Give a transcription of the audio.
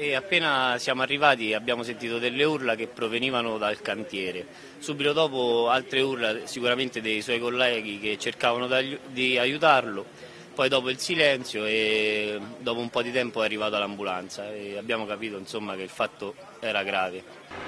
e appena siamo arrivati abbiamo sentito delle urla che provenivano dal cantiere. Subito dopo altre urla sicuramente dei suoi colleghi che cercavano di aiutarlo, poi dopo il silenzio e dopo un po' di tempo è arrivata l'ambulanza e abbiamo capito insomma, che il fatto era grave.